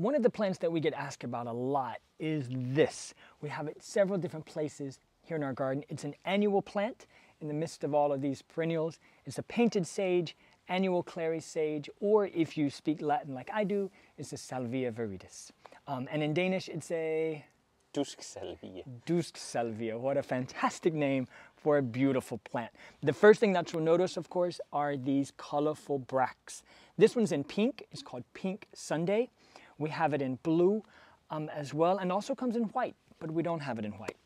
One of the plants that we get asked about a lot is this. We have it several different places here in our garden. It's an annual plant in the midst of all of these perennials. It's a painted sage, annual clary sage, or if you speak Latin like I do, it's a Salvia viridis. Um, and in Danish, it's a Dusksalvia. Dusksalvia. What a fantastic name for a beautiful plant. The first thing that you'll notice, of course, are these colorful bracts. This one's in pink. It's called Pink Sunday. We have it in blue um, as well, and also comes in white, but we don't have it in white.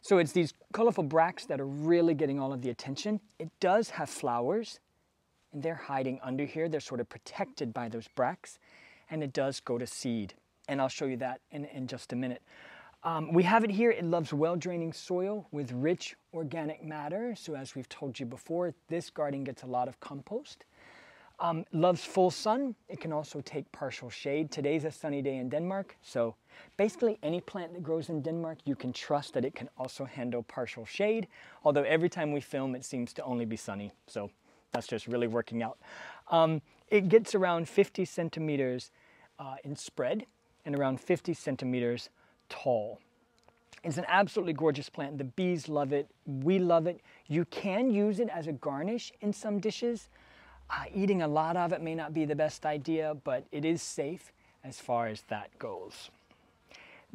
So it's these colorful bracts that are really getting all of the attention. It does have flowers, and they're hiding under here. They're sort of protected by those bracts, and it does go to seed. And I'll show you that in, in just a minute. Um, we have it here. It loves well-draining soil with rich organic matter. So as we've told you before, this garden gets a lot of compost. Um, loves full sun. It can also take partial shade. Today's a sunny day in Denmark. So basically any plant that grows in Denmark, you can trust that it can also handle partial shade. Although every time we film, it seems to only be sunny. So that's just really working out. Um, it gets around 50 centimeters uh, in spread and around 50 centimeters tall. It's an absolutely gorgeous plant. The bees love it. We love it. You can use it as a garnish in some dishes. Uh, eating a lot of it may not be the best idea, but it is safe as far as that goes.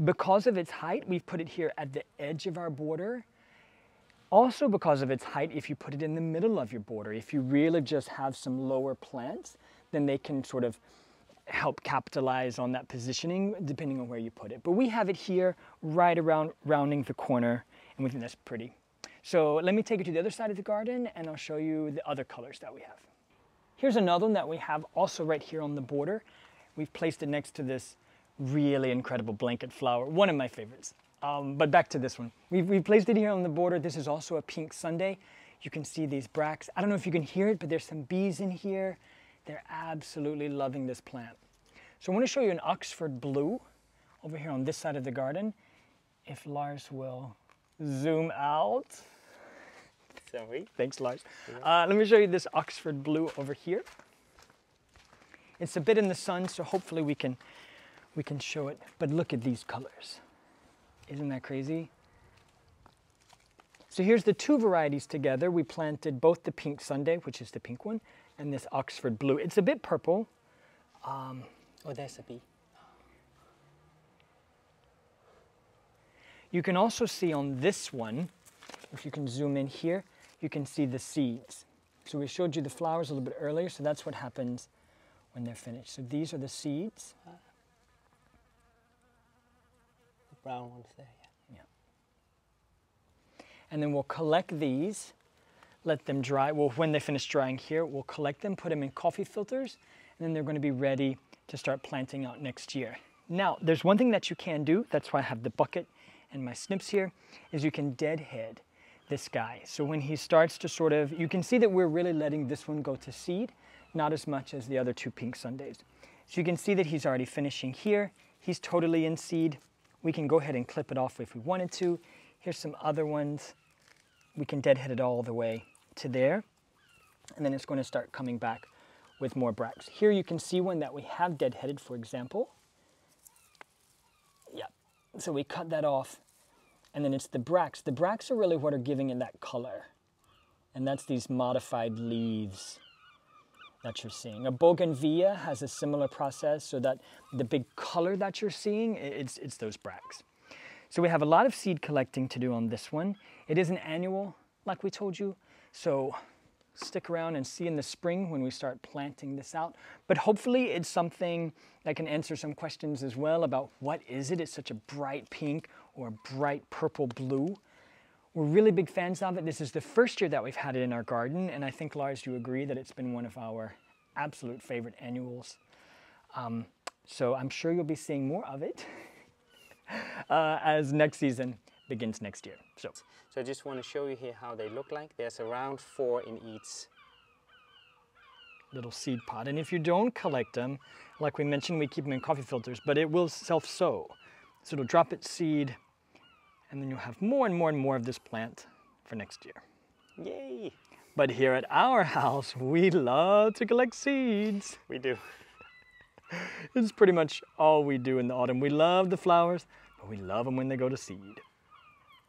Because of its height, we've put it here at the edge of our border. Also because of its height, if you put it in the middle of your border, if you really just have some lower plants, then they can sort of help capitalize on that positioning depending on where you put it. But we have it here right around rounding the corner and we think that's pretty. So let me take you to the other side of the garden and I'll show you the other colors that we have. Here's another one that we have also right here on the border. We've placed it next to this really incredible blanket flower, one of my favorites. Um, but back to this one. We've, we've placed it here on the border. This is also a pink Sunday. You can see these bracts. I don't know if you can hear it, but there's some bees in here. They're absolutely loving this plant. So I want to show you an Oxford Blue over here on this side of the garden. If Lars will zoom out. Sorry. Thanks, Lars. Uh, let me show you this Oxford Blue over here. It's a bit in the sun, so hopefully we can, we can show it. But look at these colors. Isn't that crazy? So here's the two varieties together. We planted both the Pink Sunday, which is the pink one, and this Oxford Blue. It's a bit purple. Um, oh, there's a bee. You can also see on this one, if you can zoom in here, you can see the seeds. So we showed you the flowers a little bit earlier, so that's what happens when they're finished. So these are the seeds. The brown ones there, yeah. Yeah. And then we'll collect these let them dry. Well, when they finish drying here, we'll collect them, put them in coffee filters, and then they're going to be ready to start planting out next year. Now, there's one thing that you can do, that's why I have the bucket and my snips here, is you can deadhead this guy. So when he starts to sort of, you can see that we're really letting this one go to seed, not as much as the other two pink Sundays. So you can see that he's already finishing here. He's totally in seed. We can go ahead and clip it off if we wanted to. Here's some other ones. We can deadhead it all the way to there, and then it's going to start coming back with more bracts. Here you can see one that we have deadheaded, for example. Yeah, so we cut that off, and then it's the bracts. The bracts are really what are giving it that color, and that's these modified leaves that you're seeing. A bougainvillea has a similar process so that the big color that you're seeing, it's, it's those bracts. So we have a lot of seed collecting to do on this one. It is an annual, like we told you, so stick around and see in the spring when we start planting this out. But hopefully it's something that can answer some questions as well about what is it? It's such a bright pink or bright purple blue. We're really big fans of it. This is the first year that we've had it in our garden, and I think, Lars, you agree that it's been one of our absolute favorite annuals. Um, so I'm sure you'll be seeing more of it uh, as next season begins next year. So, so I just want to show you here how they look like. There's around four in each little seed pod. And if you don't collect them, like we mentioned, we keep them in coffee filters, but it will self-sow. So it'll drop its seed, and then you'll have more and more and more of this plant for next year. Yay! But here at our house, we love to collect seeds. We do. it's pretty much all we do in the autumn. We love the flowers, but we love them when they go to seed.